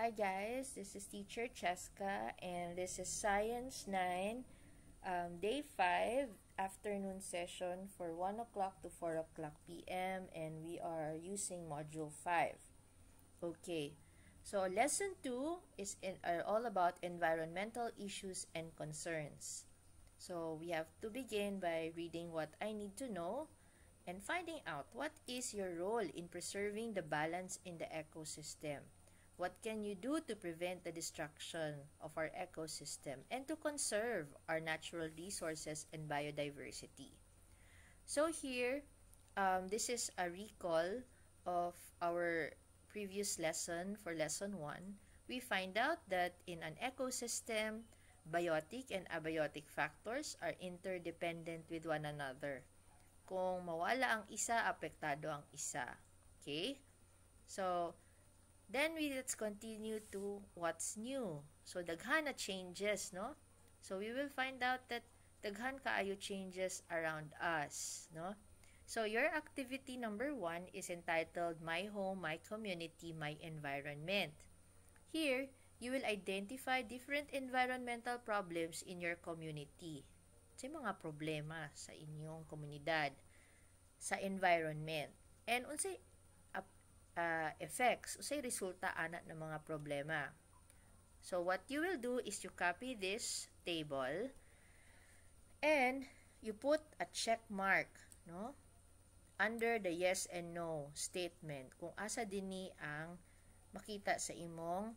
Hi guys, this is teacher Cheska and this is Science 9, um, day 5, afternoon session for 1 o'clock to 4 o'clock p.m. and we are using module 5. Okay, so lesson 2 is in, are all about environmental issues and concerns. So we have to begin by reading what I need to know and finding out what is your role in preserving the balance in the ecosystem. What can you do to prevent the destruction of our ecosystem and to conserve our natural resources and biodiversity? So here, um, this is a recall of our previous lesson for lesson 1. We find out that in an ecosystem, biotic and abiotic factors are interdependent with one another. Kung mawala ang isa, apektado ang isa. Okay? So, then we let's continue to what's new. So, daghan na changes, no? So, we will find out that daghan kaayo changes around us, no? So, your activity number one is entitled My Home, My Community, My Environment. Here, you will identify different environmental problems in your community. Sa mga problema sa inyong komunidad, sa environment. And unsay uh, effects, unsay resulta ana ng mga problema. So, what you will do is you copy this table and you put a check mark, no? under the yes and no statement kung asa dinhi ang makita sa imong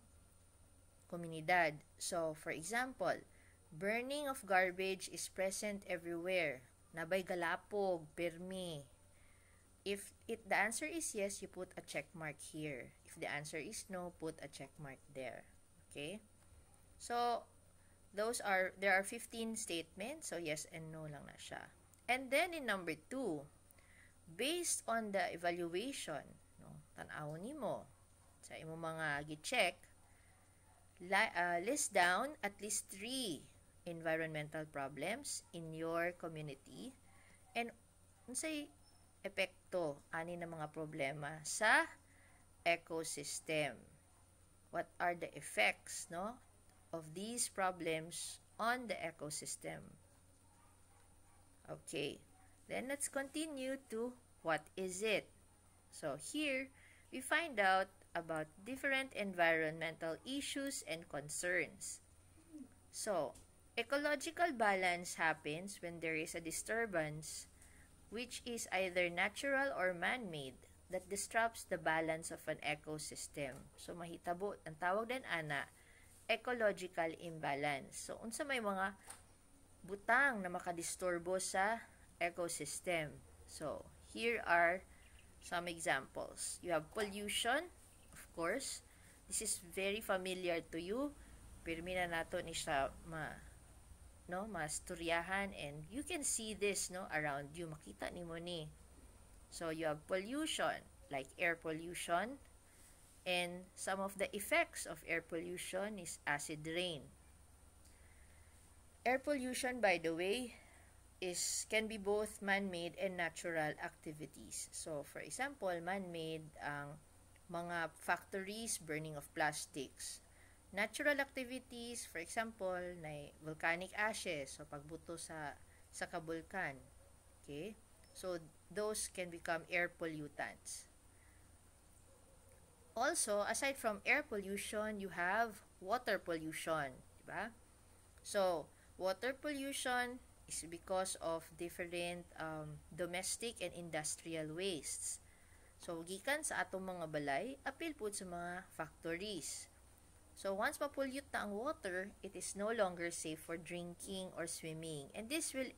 komunidad. So, for example, burning of garbage is present everywhere. Nabay galapog, permi. If it the answer is yes, you put a check mark here. If the answer is no, put a check mark there. Okay? So, those are there are 15 statements, so yes and no lang na siya. And then in number 2, based on the evaluation, no, tanaw nimo sa imo mga gi-check, uh, list down at least three environmental problems in your community and unsay epekto ani na mga problema sa ecosystem. What are the effects, no, of these problems on the ecosystem? Okay. Then let's continue to what is it? So here, we find out about different environmental issues and concerns. So, ecological balance happens when there is a disturbance which is either natural or man-made that disrupts the balance of an ecosystem. So, mahitabo, ang tawag din ana, ecological imbalance. So, unsa may mga butang na makadisturbo sa ecosystem. So, here are some examples. You have pollution, of course. This is very familiar to you. Pirmi na nato ni siya ma no, masturyahan and you can see this no around you. Makita ni mo ni. So, you have pollution like air pollution and some of the effects of air pollution is acid rain. Air pollution, by the way, is can be both man-made and natural activities. So, for example, man-made ang mga factories, burning of plastics. Natural activities, for example, na volcanic ashes, so pagbuto sa sa kabulkan. Okay? So, those can become air pollutants. Also, aside from air pollution, you have water pollution, di ba? So, water pollution is because of different um, domestic and industrial wastes. So, gikan sa atong mga balay, apil po sa mga factories. So, once mapollute na ang water, it is no longer safe for drinking or swimming. And this will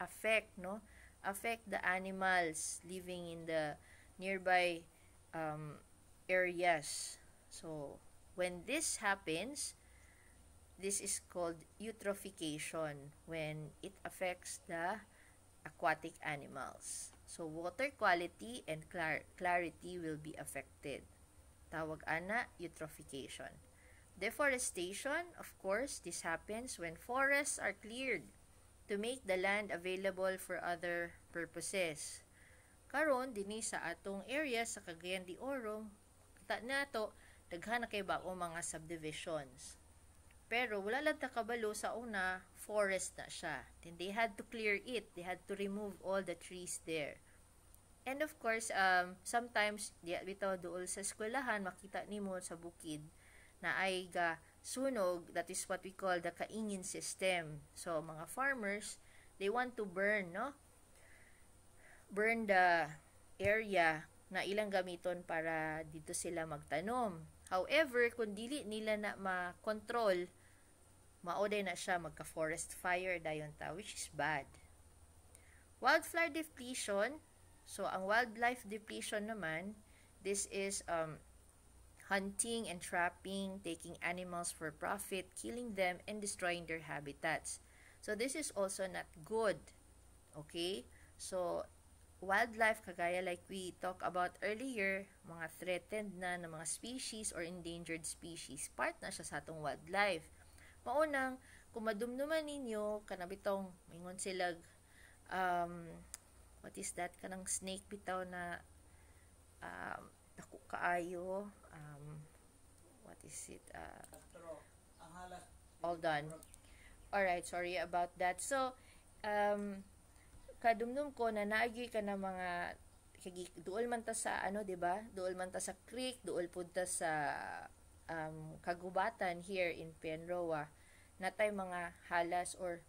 affect, no? Affect the animals living in the nearby um, areas. So, when this happens, This is called eutrophication when it affects the aquatic animals. So, water quality and clar clarity will be affected. Tawag ana, eutrophication. Deforestation, of course, this happens when forests are cleared to make the land available for other purposes. Karon dinhi sa atong area sa Cagayan de Oro, kita nato daghan na kay ba o mga subdivisions. Pero wala lang ta kabalo sa una, forest na siya. Then they had to clear it. They had to remove all the trees there. And of course, um, sometimes, di bitaw dool sa eskwelahan, makita nimo sa bukid na ay ga sunog, that is what we call the kaingin system. So, mga farmers, they want to burn, no? Burn the area na ilang gamiton para dito sila magtanom. However, kung dili nila na ma-control, maoday na siya magka-forest fire dayon ta, which is bad. Wildflower depletion, So, ang wildlife depletion naman, this is um, hunting and trapping, taking animals for profit, killing them, and destroying their habitats. So, this is also not good. Okay? So, wildlife, kagaya like we talked about earlier, mga threatened na ng mga species or endangered species, part na siya sa atong wildlife. Maunang, kung madumduman ninyo, kanabitong, mingon sila, um, what is that kanang snake bitaw na um, kaayo um, what is it uh, all done. Alright sorry about that. So um, kadumdum ko na naagi ka na mga duol man ta sa ano 'di ba? Duol man ta sa creek duol punta sa um, kagubatan here in Penroa natay mga halas or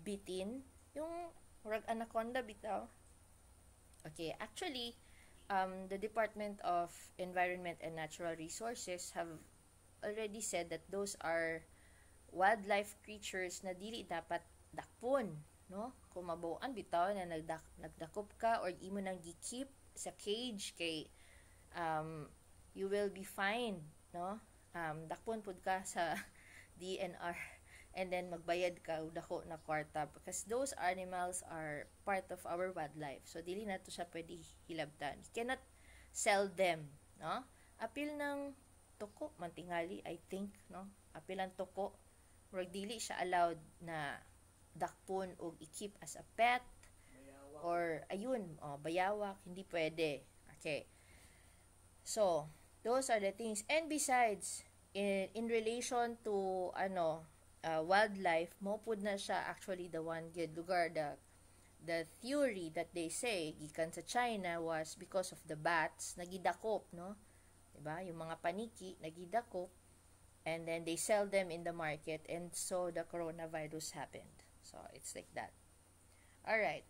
bitin. Yung murag anaconda bitaw. Okay, actually, um, the Department of Environment and Natural Resources have already said that those are wildlife creatures na dili dapat dakpon, no? Kung mabuan bitaw na nagdak nagdakop ka or imo nang gikeep sa cage kay um, you will be fined, no? Um, dakpon pud ka sa DNR and then magbayad ka dako na kwarta. Because those animals are part of our wildlife. So dili na to siya pwede hilabtan you cannot sell them no? Apil ng tuko mantingali i think no? Apil ang tuko murag dili siya allowed na dakpon og i-keep as a pet. Bayawak. or ayun oh, bayawak. Hindi pwede. Okay. So those are the things. And besides in in relation to ano uh, wildlife mo pud na siya actually the one good lugar. The the theory that they say gikan sa China was because of the bats nagidakop no? Diba? Yung mga paniki nagidakop and then they sell them in the market and so the coronavirus happened. So it's like that. All right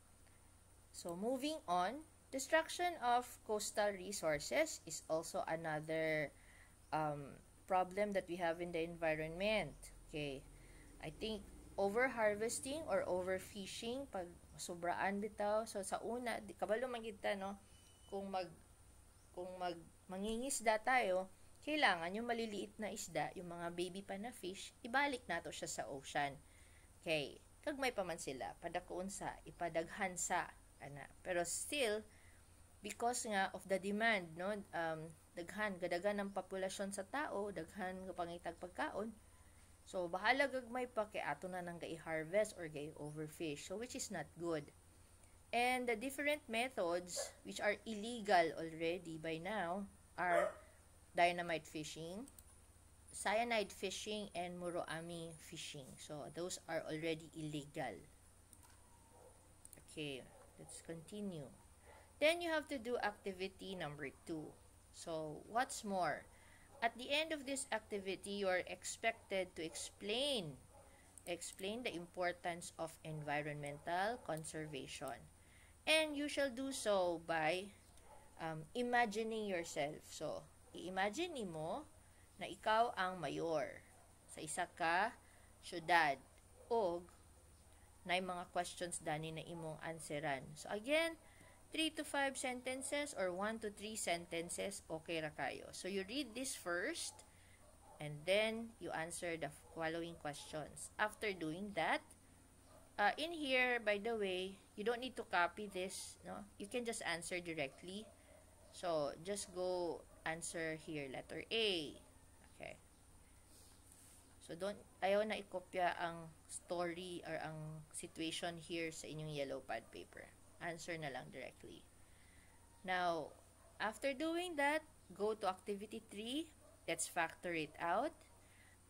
so moving on. Destruction of coastal resources is also another um, problem that we have in the environment. Okay I think over-harvesting or overfishing pag sobraan bitaw. So sa una di kabalo man kita no? Kung mag kung mag mangingisda tayo kailangan yung maliliit na isda yung mga baby pa na fish ibalik nato siya sa ocean. Okay kagmay pa man sila padakuon sa ipadaghan sa ana. Pero still because nga of the demand no? Um daghan gadagan ng populasyon sa tao daghan nga pangitag pagkaon So, bahala gagmay pa kay ato na nang gai-harvest or gai-overfish. So, which is not good. And the different methods, which are illegal already by now, are dynamite fishing, cyanide fishing, and muroami fishing. So, those are already illegal. Okay, let's continue. Then you have to do activity number two. So, what's more? At the end of this activity, you are expected to explain explain the importance of environmental conservation. And you shall do so by um, imagining yourself. So, i-imagine mo na ikaw ang mayor sa isa ka syudad o na mga questions dani na imong answeran. So, again, 3 to 5 sentences or 1 to 3 sentences, okay ra kayo. So, you read this first, and then you answer the following questions. After doing that, uh, in here, by the way, you don't need to copy this, no? You can just answer directly. So, just go answer here, letter A. Okay. So, don't, ayaw na ikopya ang story or ang situation here sa inyong yellow pad paper answer na lang directly. Now, after doing that, go to activity 3 Let's factor it out.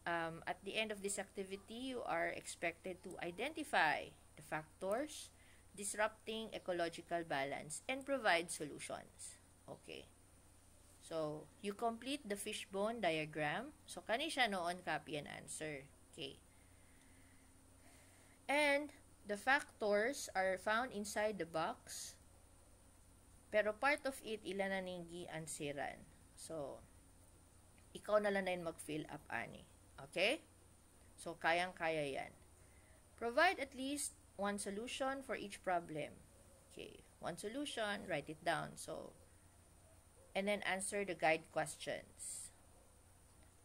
Um, at the end of this activity, you are expected to identify the factors disrupting ecological balance and provide solutions. Okay. So, you complete the fishbone diagram. So, kani siya noon copy and answer. Okay. And the factors are found inside the box. Pero part of it, ilan na ninggi ansiran. So, ikaw na lang na mag-fill up, ani. Okay? So, kayang-kaya yan. Provide at least one solution for each problem. Okay. One solution, write it down. So, and then answer the guide questions.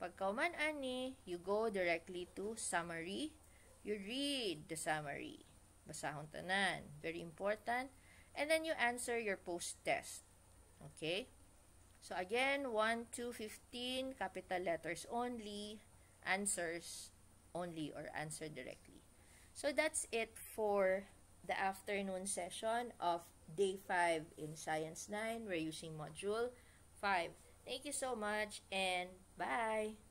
Pagka man ani, you go directly to summary. You read the summary. Basahon tanan. Very important. And then you answer your post-test. Okay? So again, 1 to 15, capital letters only, answers only or answer directly. So that's it for the afternoon session of day 5 in Science 9. We're using module 5. Thank you so much and bye!